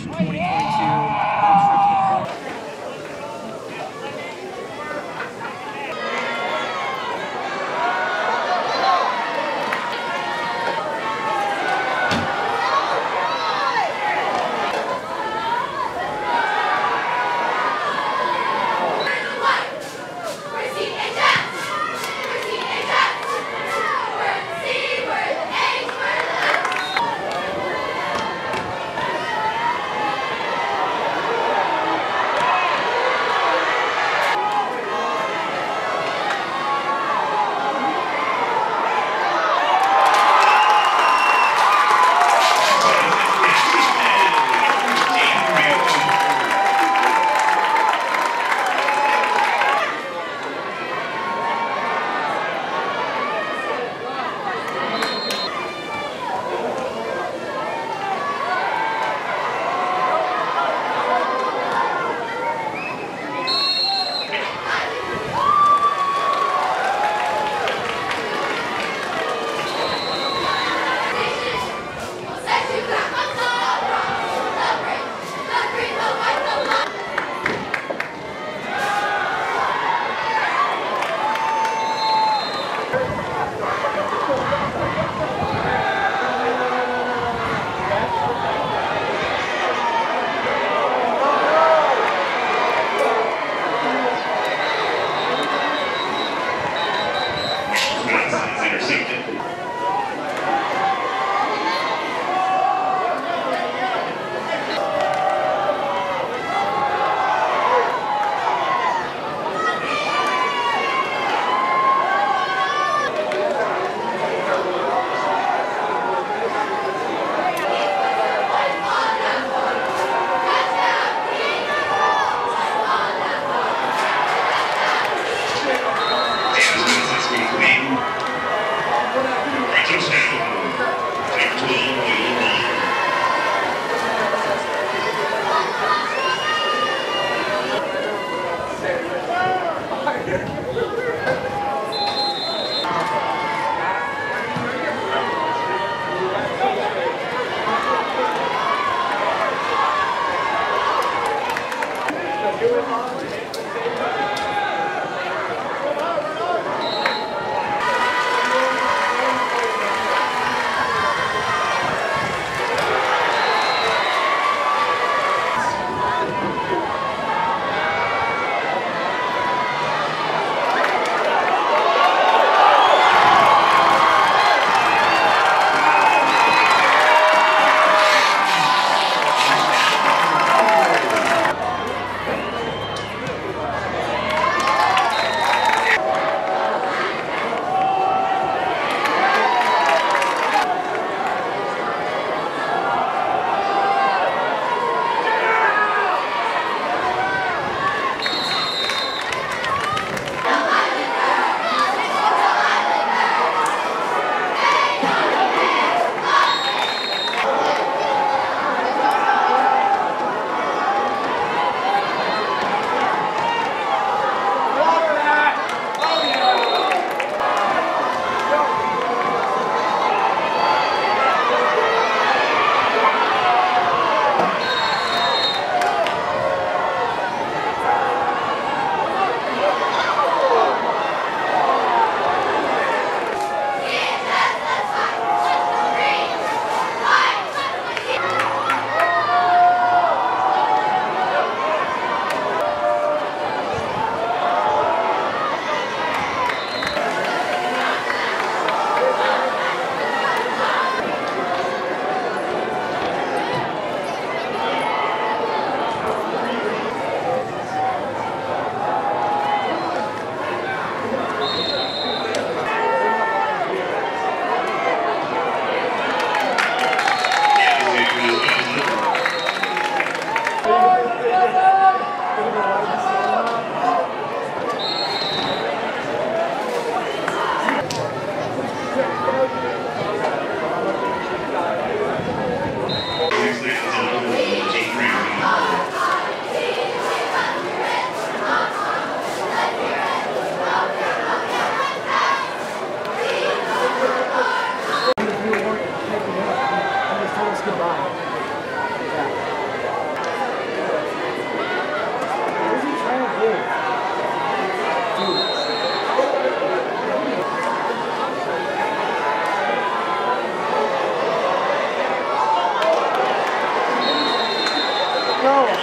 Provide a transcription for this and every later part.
Celebration 2022.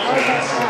No, how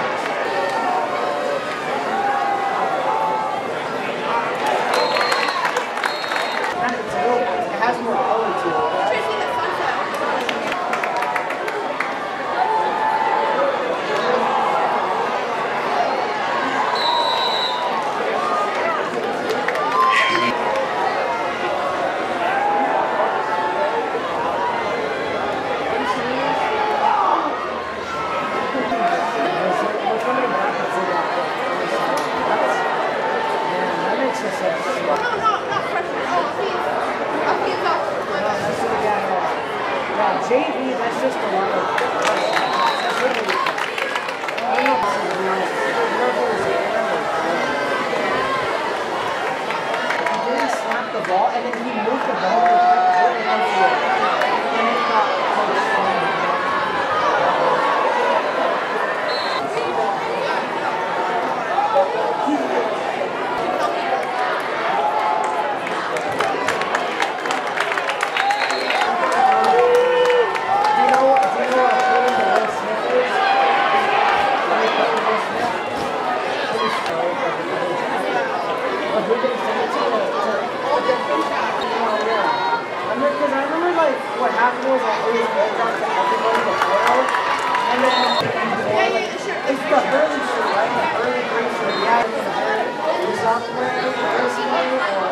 It's the early show, right? The early grade show. Yeah, it's the early. The early, the early, or...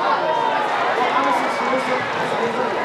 Well, honestly, it's different.